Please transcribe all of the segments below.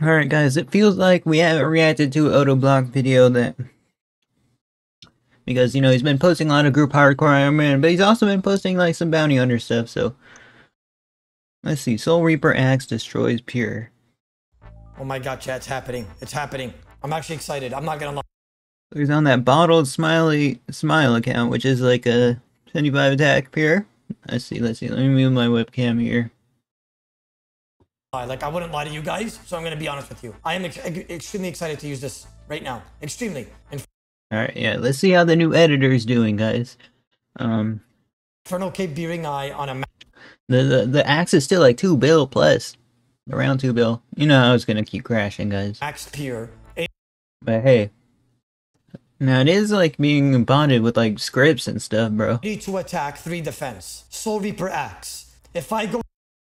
Alright guys, it feels like we haven't reacted to an Odablock video that... Because, you know, he's been posting a lot of group hardcore Iron Man, but he's also been posting like some bounty hunter stuff, so... Let's see, Soul Reaper Axe destroys Pure. Oh my god, chat, it's happening. It's happening. I'm actually excited. I'm not gonna lie. He's on that bottled smiley smile account, which is like a 75 attack Pure. Let's see, let's see, let me move my webcam here. Like, I wouldn't lie to you guys, so I'm gonna be honest with you. I am ex extremely excited to use this right now. Extremely. And Alright, yeah, let's see how the new editor is doing, guys. Um, Infernal Cape Beering Eye on a map. the, the, the axe is still like 2 bill plus. Around 2 bill. You know how it's gonna keep crashing, guys. Axe Pure. But hey. Now it is like being bonded with like scripts and stuff, bro. 82 attack, 3 defense. Soul Reaper Axe. If I go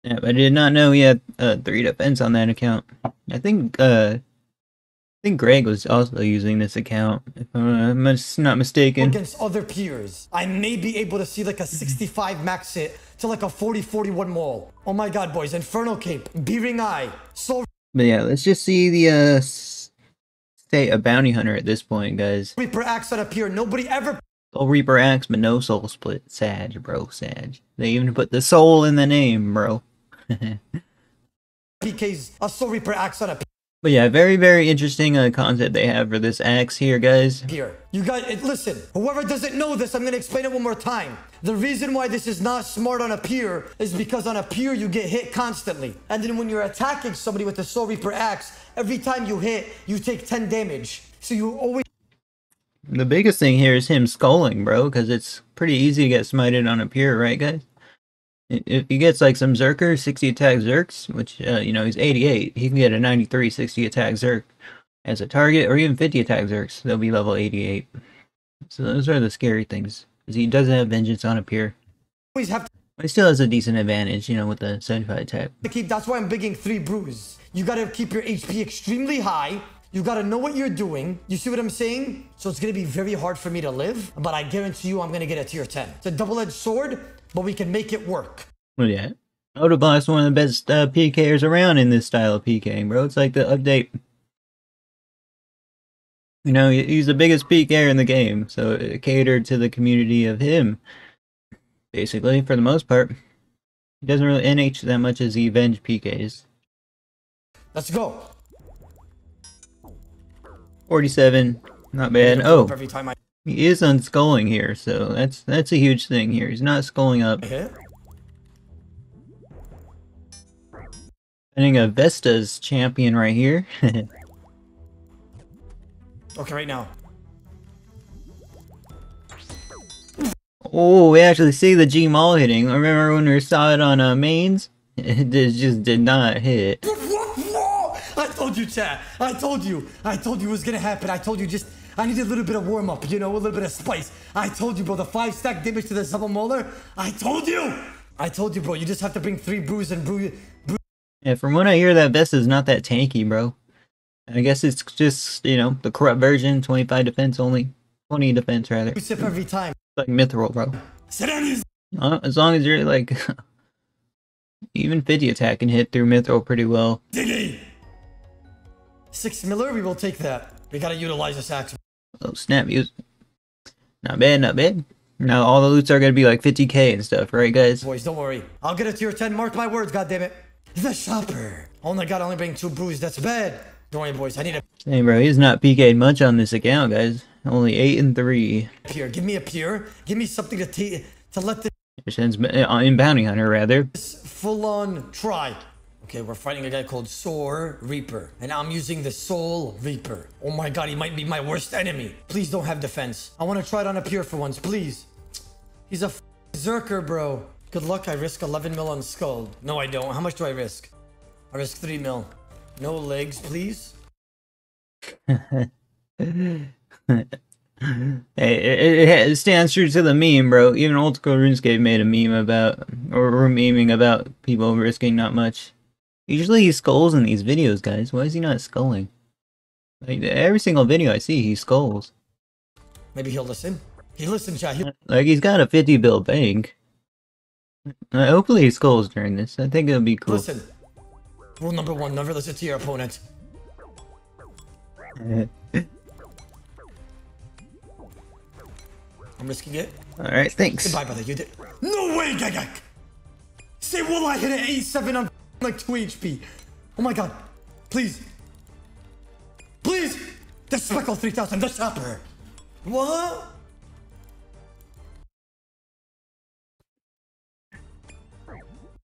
Yeah, but I did not know he had uh, three defense on that account. I think uh I think Greg was also using this account, if I'm not mistaken. against other pures, I may be able to see like a 65 max hit to like a 40-41 mole. Oh my god, boys. Infernal Cape, Beering Eye, Soul But yeah, let's just see the uh s- state of bounty hunter at this point, guys. Reaper Axe on a pure. Nobody ever Soul Reaper axe, but no soul split. Sag, bro, Sag. They even put the soul in the name, bro. PKs a Soul Reaper Axe on a But yeah, very, very interesting uh, concept they have for this axe here, guys. pure. You guys, it- listen, whoever doesn't know this, I'm gonna explain it one more time. The reason why this is not smart on a pure is because on a pure you get hit constantly. And then when you're attacking somebody with the Soul Reaper Axe, every time you hit, you take 10 damage. So you always The biggest thing here is him skulling, bro, because it's pretty easy to get smited on a pure, right, guys? If he gets like some Zerker, 60 attack Zerks, which, uh, you know, he's 88, he can get a 93, 60 attack Zerk as a target, or even 50 attack Zerks. They'll be level 88. So those are the scary things. 'cause he doesn't have vengeance on a pure. always have But he still has a decent advantage, you know, with the 75 attack. to keep that's why I'm bigging three brews. You gotta keep your HP extremely high. You gotta know what you're doing. You see what I'm saying? So it's gonna be very hard for me to live, but I guarantee you I'm gonna get a tier 10. It's a double-edged sword, but we can make it work. Well, yeah. Odablock's one of the best uh, PKers around in this style of PKing, bro. It's like the update. You know, he's the biggest PKer in the game, so it catered to the community of him, basically, for the most part. He doesn't really NH that much as he Venge PKs. Let's go. 47, not bad. Oh, Every time I he is unskulling here, so that's that's a huge thing here. He's not skulling up. hit. Finding a Vesta's champion right here. Okay, right now. Oh, we actually see the G Maul hitting. Remember when we saw it on uh, mains? It just did not hit. I told you, chat. I told you. I told you it was gonna happen. I told you just. I need a little bit of warm up, you know, a little bit of spice. I told you, bro. The five stack damage to the Zubble Molar. I told you. I told you, bro. You just have to bring three brews and brew. brew Yeah, from what I hear, that Vesta's not that tanky, bro. I guess it's just, you know, the corrupt version, 25 defense only. 20 defense, rather. It's sip every time. like Mithril, bro. Sit down, easy. Uh, As long as you're like. even 50 attack can hit through Mithril pretty well. Diggy. Six Miller, we will take that. We gotta utilize this axe. Oh, snap. Use. Not bad, not bad. Now, all the loots are going to be like 50k and stuff, right, guys? Boys, don't worry. I'll get it to your 10. Mark my words, goddammit. The shopper. Oh my god, I only bring two brews. That's bad. Don't worry, boys. I need a Hey, bro, he's not PK'd much on this account, guys. Only 8 and 3. pure. Give me a pure. Give me something to ta- to let Which ends uh, in Bounty Hunter, rather. this full on try. Okay, we're fighting a guy called Soul Reaper, and I'm using the Soul Reaper. Oh my god, he might be my worst enemy. Please don't have defense. I want to try it on a pure for once, please. He's a Zerker, bro. Good luck. I risk 11 mil on Skull. No, I don't. How much do I risk? I risk 3 mil. No legs, please. Hey, it, it, stands true to the meme, bro. Even Old School RuneScape made a meme about, or were memeing about people risking not much. Usually he skulls in these videos, guys. Why is he not skulling? Like, every single video I see, he skulls. Maybe he'll listen. He listened, chat. He- Like, he's got a 50 bill bank. Uh, hopefully he skulls during this. I think it'll be cool. Listen. Rule number one, never listen to your opponent. I'm risking it. Alright, thanks. Goodbye, brother. You did. No way, Gagak! Say, will I hit an 87 on like 2 HP? Oh my god. Please. Please! The Speckle 3000, the Chopper! What?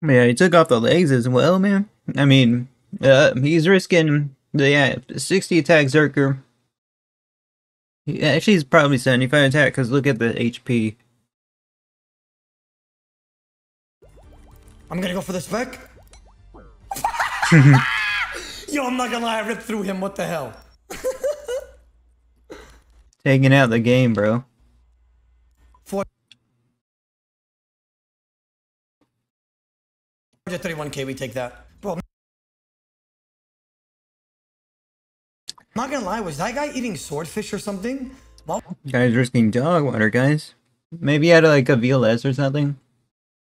Yeah, he took off the legs as well, man. I mean, uh, he's risking the yeah, 60 attack Zerker. He, actually, he's probably 75 attack because look at the HP. I'm gonna go for the spec. Yo, I'm not gonna lie, I ripped through him. What the hell? Taking out the game, bro. Four. 31k, we take that. Bro, I'm not gonna lie, was that guy eating swordfish or something? Well, Guy's risking dog water, guys. Maybe he had like a VLS or something.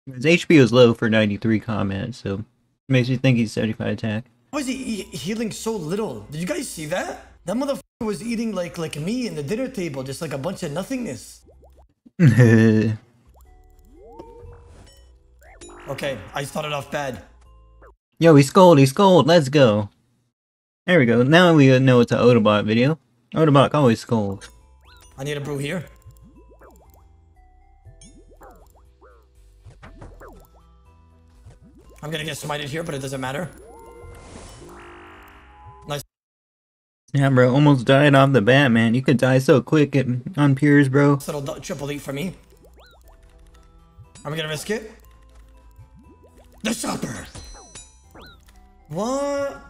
His HP was low for 93 comments, so makes me think he's 75 attack. why is he e- healing so little? Did you guys see that? That motherfucker was eating like like me in the dinner table, just like a bunch of nothingness. Okay, I started off bad. Yo, he scold, he scold, let's go. There we go. Now we know it's an Odablock video. Odablock always scolds. I need a brew here. I'm gonna get smited here, but it doesn't matter. Nice. Yeah, bro, almost died off the bat, man. You could die so quick at, on Pures, bro. Little triple eat for me. I'm gonna risk it. The shopper. What?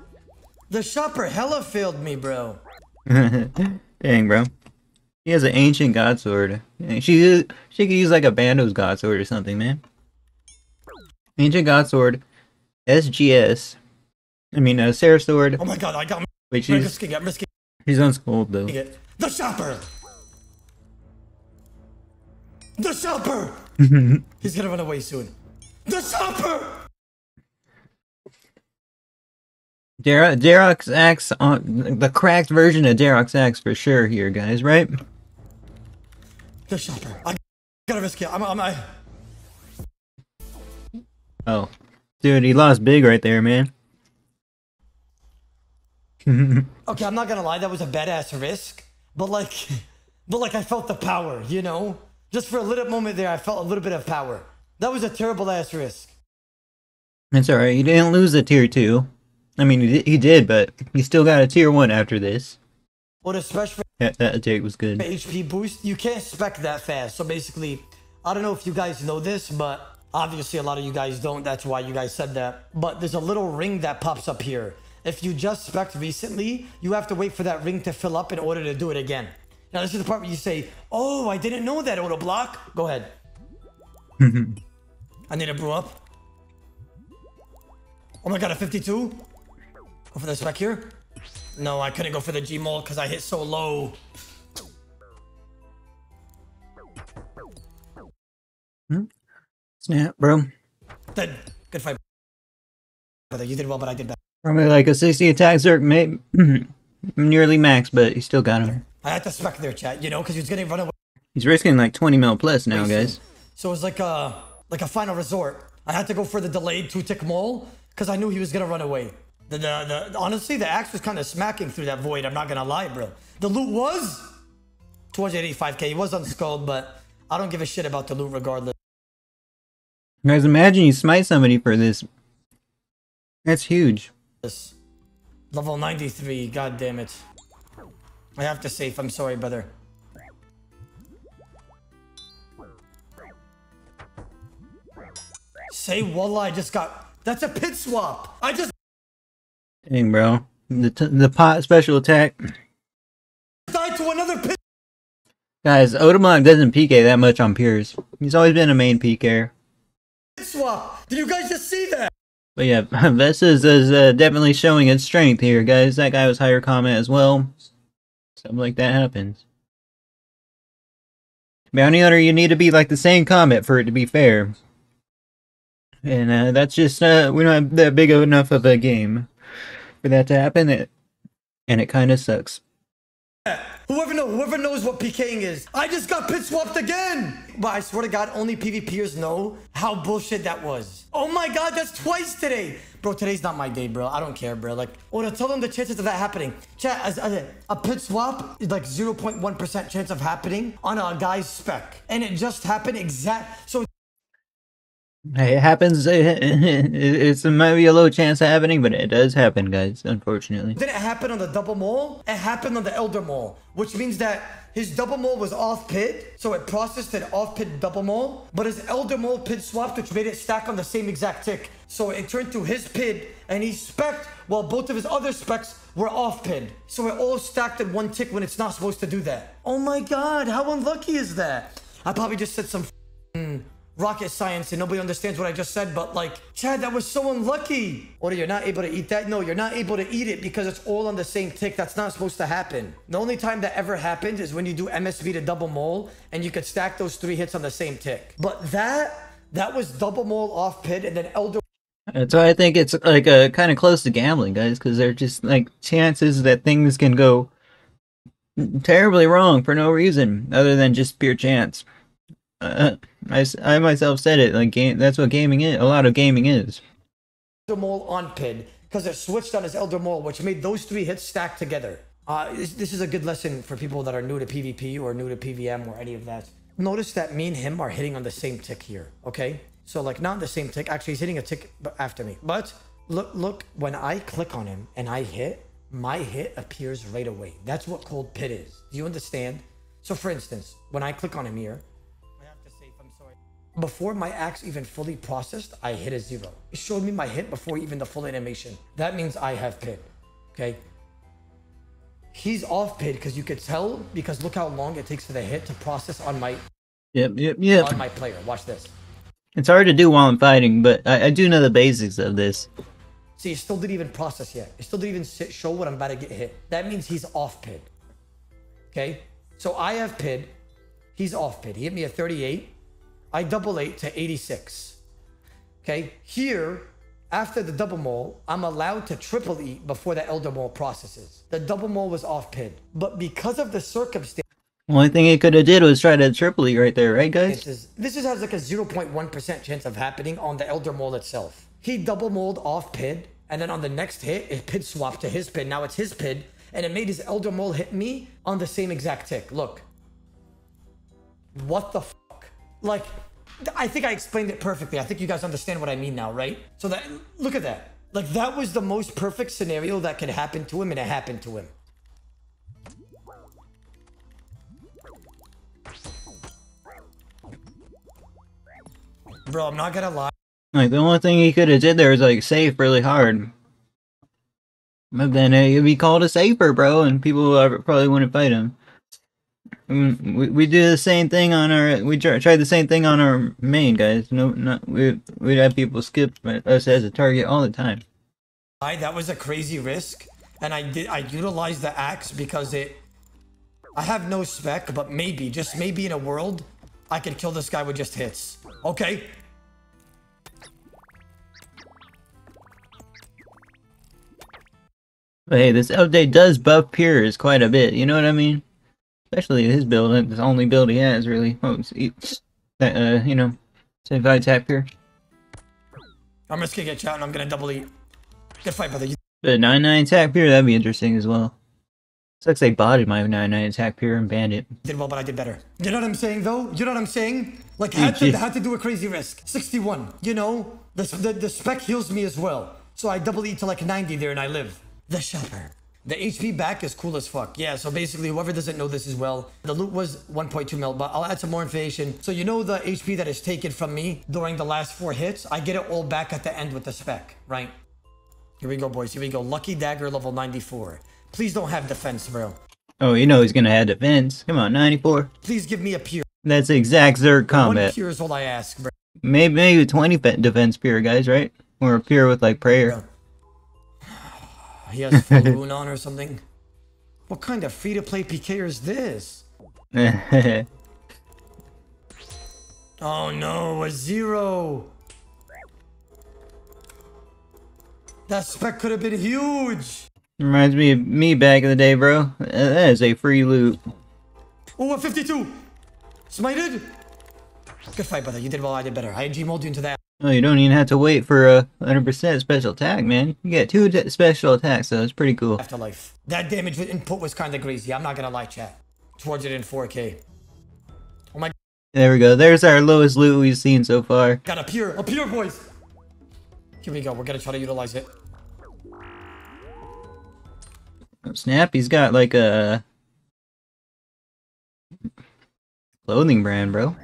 The shopper hella failed me, bro. Dang, bro. He has an ancient god sword. She she could use like a Bandos god sword or something, man. Ancient god sword, SGS. I mean, uh, Sarah sword. Oh my god, I got. I'm Wait, she's risking it. I'm risking she's unscolded though. it. The shopper. The shopper. He's gonna run away soon. The shopper. Dar- Dharok's Axe on the cracked version of Dharok's Axe for sure here, guys. Right? The shopper. I gotta risk it. I'm. I'm I, Oh, dude, he lost big right there, man. okay, I'm not gonna lie. That was a badass risk, but like, but like, I felt the power. You know, just for a little moment there, I felt a little bit of power. That was a terrible ass risk. It's alright. He didn't lose a tier two. I mean, he did, he did, but he still got a tier one after this. But especially That, that attack was good. HP boost, you can't spec that fast. So basically, I don't know if you guys know this, but obviously a lot of you guys don't. That's why you guys said that. But there's a little ring that pops up here. If you just spec recently, you have to wait for that ring to fill up in order to do it again. Now this is the part where you say, "Oh, I didn't know that Odablock." Go ahead. I need to brew up. Oh my god, a 52. Go for the spec here. No, I couldn't go for the G maul because I hit so low. Hmm? Snap, bro. Good fight. Brother, you did well, but I did better. Probably like a 60 attack Zerk, may- nearly max, but he still got him. I had to spec there, chat, you know, because he was getting run away. He's risking like 20 mil plus now, guys. So it was like a like a final resort. I had to go for the delayed two tick mole because I knew he was gonna run away. The, the, the honestly, the axe was kind of smacking through that void. I'm not gonna lie, bro. The loot was 285k. He was unskulled, but I don't give a shit about the loot regardless. Guys, imagine you smite somebody for this. That's huge. This Level 93. God damn it. I have to save. I'm sorry, brother. Say wallah, I just got. That's a pid swap. I just Dang, bro. The, t- the pot special attack. died to another pid Guys, Odablock doesn't PK that much on Pures. He's always been a main PKer. Swap. Did you guys just see that? But yeah, Vestas is uh, definitely showing its strength here, guys. That guy was higher comment as well. Something like that happens. Bounty Hunter, you need to be like the same comment for it to be fair. and uh, that's just uh, we don't have that big enough of a game for that to happen. It, and it kind of sucks. Whoever know, whoever knows what PKing is, I just got pid swapped again. But I swear to God, only PvPers know how bullshit that was. Oh my God, that's twice today. Bro, today's not my day, bro. I don't care, bro. Like, or to tell them the chances of that happening. Chat, as a, a pid swap is like 0.1% chance of happening on a guy's spec. And it just happened exact. So Hey, it happens. It's maybe a low chance of happening, but it does happen, guys. Unfortunately, didn't happen on the double maul. It happened on the elder maul, which means that his double maul was off pid, so it processed an off pid double maul. But his elder maul pid swapped, which made it stack on the same exact tick. So it turned to his pid, and he specced while both of his other specs were off pid. So it all stacked in one tick when it's not supposed to do that. Oh my god, how unlucky is that? I probably just said some rocket science and nobody understands what I just said, but like, Chad, that was so unlucky. Or you're not able to eat that? No, you're not able to eat it because it's all on the same tick. That's not supposed to happen. The only time that ever happens is when you do MSV to double maul and you could stack those three hits on the same tick. But that, that was double maul off pid and then Elder that's why I think it's like uh, a kind of close to gambling, guys, because they're just like chances that things can go terribly wrong for no reason other than just pure chance. Uh, I, I myself said it. Like game, that's what gaming is. A lot of gaming is. Elder Maul on pid because it switched on his Elder Maul, which made those three hits stack together. Uh, this, this is a good lesson for people that are new to PvP or new to PVM or any of that. Notice that me and him are hitting on the same tick here. Okay, so like not the same tick. Actually, he's hitting a tick after me. But look, look. When I click on him and I hit, my hit appears right away. That's what cold pit is. Do you understand? So for instance, when I click on him here, before my axe even fully processed, I hit a zero. It showed me my hit before even the full animation. That means I have pid. Okay. He's off pid because you could tell because look how long it takes for the hit to process on my Yep, yep, yep. On my player. Watch this. It's hard to do while I'm fighting, but I, I do know the basics of this. See, it still didn't even process yet. It still didn't even sit, show what I'm about to get hit. That means he's off pid. Okay? So I have pid. He's off pid. He hit me at 38. I double eight to 86. Okay, here, after the double maul, I'm allowed to triple eat before the elder maul processes. The double mole was off pid, but because of the circumstance, only thing it could have did was try to triple eat right there, right, guys? This, is, this is, has like a 0.1% chance of happening on the elder maul itself. He double mold off pid, and then on the next hit, it pid swapped to his pid. Now it's his pid, and it made his elder maul hit me on the same exact tick. Look. What the like, I think I explained it perfectly. I think you guys understand what I mean now, right? So that, look at that. Like, that was the most perfect scenario that could happen to him, and it happened to him. Bro, I'm not gonna lie. Like, the only thing he could have did there is, like, safe really hard. But then he'd be called a safer, bro, and people probably wouldn't fight him. Mm, we, we do the same thing on our we try, try the same thing on our main guys. No not we we'd have people skip us as a target all the time. I, that was a crazy risk and i did i utilized the axe because it i have no spec but maybe just maybe in a world i could kill this guy with just hits. Okay. But hey this update does buff pures quite a bit you know what i mean Especially his build, it's the only build he has, really. Oh, that, uh, you know, if I tap here. I'm just gonna get you out and I'm gonna double eat. Good fight, brother. The 9-9 attack here, that'd be interesting as well. Sucks they botted my 9-9 attack here and banned it. Did well, but I did better. You know what I'm saying, though? You know what I'm saying? Like, had to, had to do a crazy risk. 61. You know, the, the, the spec heals me as well. So I double eat to like 90 there and I live. The shopper. The HP back is cool as fuck. Yeah, so basically, whoever doesn't know this as well, the loot was 1.2 mil, but I'll add some more information. So you know the HP that is taken from me during the last four hits? I get it all back at the end with the spec, right? Here we go, boys. Here we go. Lucky Dagger level 94. Please don't have defense, bro. Oh, you know he's gonna have defense. Come on, 94. Please give me a pure. That's exact Zerg combat. One pure is all I ask, bro. Maybe, maybe 20 defense pure, guys, right? Or a pure with, like, prayer. Bro. He has full moon on or something. What kind of free-to-play PK is this? oh no, a zero. That spec could have been huge. Reminds me of me back in the day, bro. Uh, That is a free loot. Oh, 152. Smited. Good fight, brother. You did well. I did better. I G mold you into that Oh, you don't even have to wait for a 100% special attack, man. You get two special attacks, so it's pretty cool. afterlife. That damage input was kind of greasy. I'm not gonna lie, chat. Towards it in 4K. Oh my There we go. There's our lowest loot we've seen so far. Got a pure, a pure, boys. Here we go. We're gonna try to utilize it. Oh, snap, he's got like a clothing brand, bro.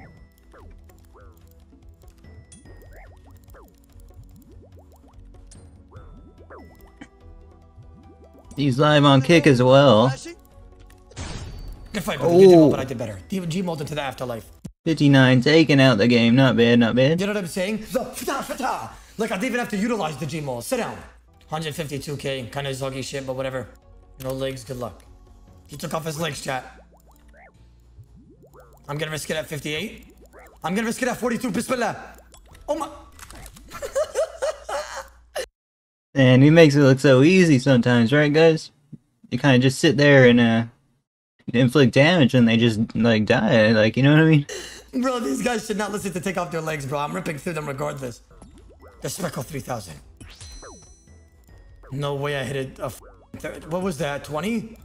He's live on Kick as well. Good fight, brother. You did well, Oh. but I did better. Even G mold into the afterlife. 59 taking out the game. Not bad, not bad. You know what I'm saying? So, fata, fata. Like I didn't even have to utilize the G maul. Sit down. 152k, kind of zoggy shit, but whatever. No legs. Good luck. He took off his legs, chat. I'm gonna risk it at 58. I'm gonna risk it at 42. Bismillah. Oh my. And he makes it look so easy sometimes, right, guys? You kind of just sit there and uh, inflict damage, and they just like die. Like, you know what I mean? Bro, these guys should not listen to take off their legs, bro. I'm ripping through them regardless. The Speckle 3000. No way I hit it. A f- thir- what was that? 20?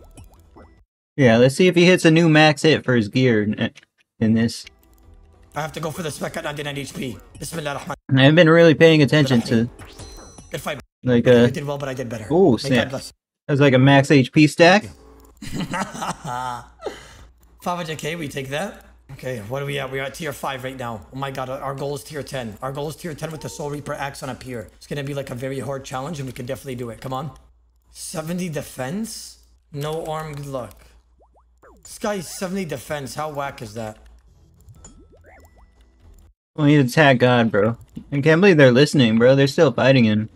Yeah, let's see if he hits a new max hit for his gear in- this. I have to go for the Speck at 99 HP. Bismillah. I've been really paying attention to Good fight. Like I uh, did well, but I did better. Oh, snap. Bless. that's like a max HP stack. 500k, we take that. Okay, what are we at? We're at tier 5 right now. Oh my god, our goal is tier 10. Our goal is tier 10 with the Soul Reaper axe on a pure. It's gonna be like a very hard challenge and we can definitely do it. Come on. 70 defense? No arm, good luck. This guy's 70 defense. How whack is that? Well, he attack God, bro. I can't believe they're listening, bro. They're still fighting him.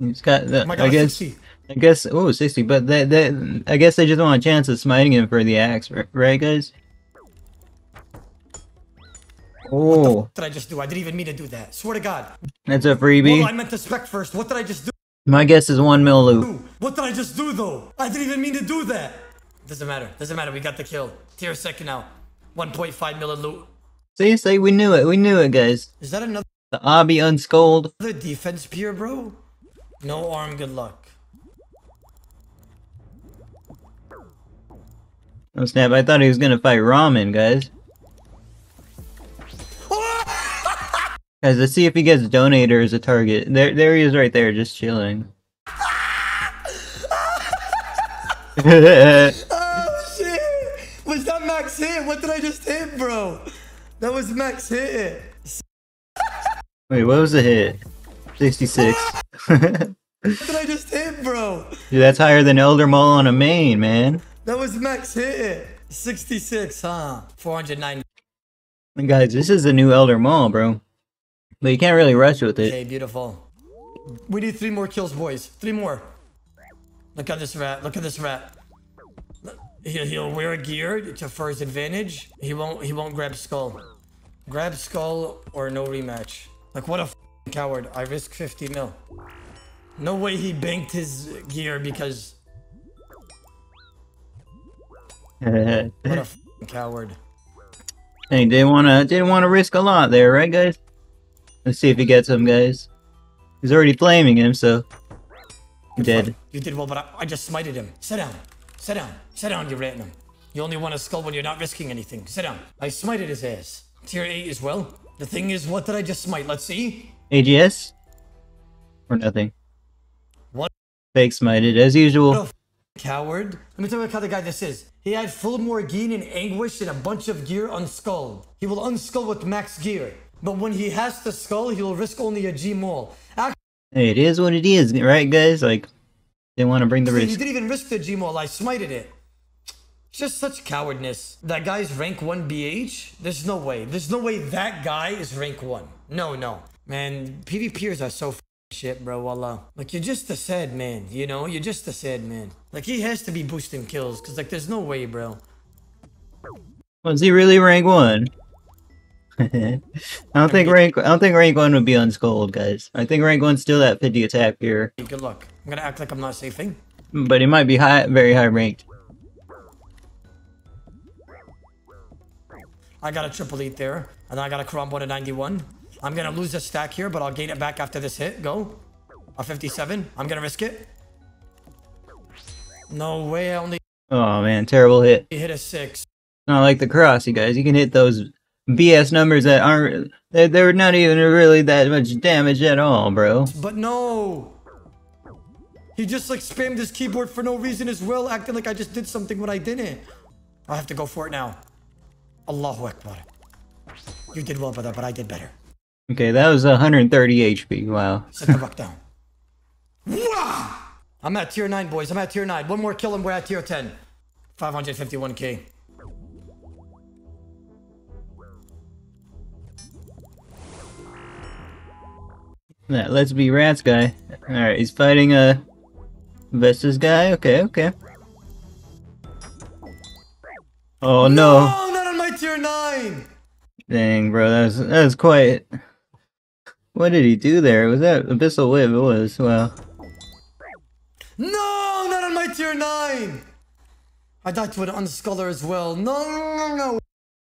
Mm, He's got the. Oh god, I guess. 60. I guess. Oh, 60. But they, they, I guess they just want a chance of smiting him for the axe, right, guys? Oh, What did I just do? I didn't even mean to do that. Swear to God. that's a freebie. Well, I meant to spec first. What did I just do? My guess is one mil loot. What did I just do though? I didn't even mean to do that. Doesn't matter. Doesn't matter. We got the kill. Tier second now. One point five 1.5 million loot. See, see, we knew it. We knew it, guys. Is that another The Obby unscold. The defense pure, bro? No arm. Good luck. Oh snap! I thought he was gonna fight Ramen, guys. Guys, let's see if he gets Donator as a target. There, there he is, right there, just chilling. Oh shit! Was that max hit? What did I just hit, bro? That was max hit. Wait, what was the hit? Sixty-six. Dude, What did I just hit, bro? Dude, that's higher than Elder Maul on a main, man. That was max hit. 66, huh? 490. And guys, this is the new Elder Maul, bro. But you can't really rush with it. Okay, beautiful. We need three more kills, boys. Three more. Look at this rat. Look at this rat. He'll, he'll wear a gear to for his advantage. He won't. He won't grab skull. Grab skull or no rematch. Like what a coward. I risk 50 mil. No way he banked his gear because what a coward. Hey, didn't wanna didn't wanna risk a lot there, right, guys? Let's see if he gets him, guys. He's already flaming him, so dead. You did well, but I, I just smited him. Sit down. Sit down. Sit down, you retinum. You only want a skull when you're not risking anything. Sit down. I smited his ass. Tier 8 as well. The thing is, what did I just smite? Let's see. AGS or nothing. What? Fake smited as usual. What a f- coward. Let me tell you what kind of guy this is. He had full Morgine in Anguish and a bunch of gear unskulled. He will unskull with max gear. But when he has to skull, he will risk only a G maul. Actually, it is what it is, right, guys? Like, didn't want to bring the he You didn't even risk the G maul. I smited it. It's just such cowardness. That guy's rank 1 BH? There's no way. There's no way that guy is rank 1. No, no. Man, PvPers are so shit, bro. Wallah. Like, you're just a sad man, you know? You're just a sad man. Like, he has to be boosting kills, because, like, there's no way, bro. Was he really rank one? I don't think rank. I don't think rank one would be unscold, guys. I think rank one's still at 50 attack here, Good luck. I'm gonna act like I'm not safing. but he might be high, very high ranked. I got a triple eight there, and I got a crumble to 91. I'm gonna lose a stack here, but I'll gain it back after this hit. Go. A 57. I'm gonna risk it. No way, I only Oh man, terrible hit. He hit a six. Not like the cross, you guys. You can hit those BS numbers that aren't. They, they're not even really that much damage at all, bro. But no! He just like spammed his keyboard for no reason as well, acting like I just did something when I didn't. I have to go for it now. Allahu Akbar. You did well, brother, but I did better. Okay, that was 130 HP. Wow. Sit the fuck down. Wah! I'm at tier 9, boys. I'm at tier 9. One more kill and we're at tier 10. 551k. That Let's Be Rats guy. Alright, he's fighting a Vestas guy. Okay, okay. Oh no. No, not on my tier 9! Dang, bro, that was that was quite. What did he do there? Was that Abyssal Wave? It was. Wow. No, not on my tier 9! I died to an unscholar as well. No, no, no, no.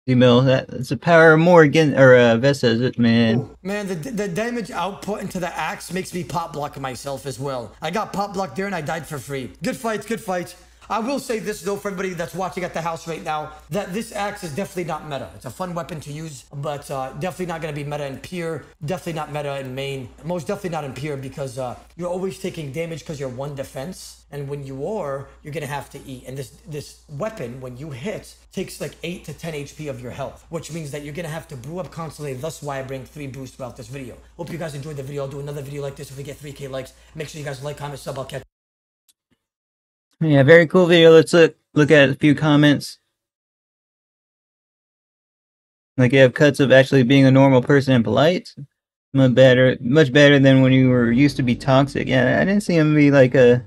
Mill, that, that's the power of Morgan or uh, it, man. Man, the, the damage output into the axe makes me pop block myself as well. I got pop blocked there and I died for free. Good fight, good fight. I will say this though for everybody that's watching at the house right now, that this axe is definitely not meta. It's a fun weapon to use, but uh, definitely not going to be meta in Pure. Definitely not meta in main. Most definitely not in Pure because uh, you're always taking damage because you're one defense. And when you are, you're gonna have to eat. And this this weapon, when you hit, takes like 8 to 10 HP of your health, which means that you're gonna have to brew up constantly. That's why I bring three brews throughout this video. Hope you guys enjoyed the video. I'll do another video like this if we get 3k likes. Make sure you guys like, comment, sub. I'll catch Yeah, very cool video. Let's look look at a few comments. Like you have cuts of actually being a normal person and polite. Much better, much better than when you were used to be toxic. Yeah, I didn't see him be like a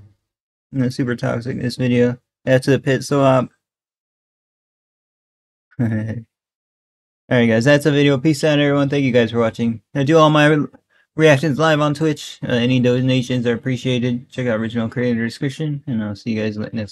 you know, super toxic in this video. That's a pit swap. Alright guys, that's a video. Peace out everyone. Thank you guys for watching. I do all my reactions live on Twitch. Uh, any donations are appreciated. Check out original creator description, and I'll see you guys next time.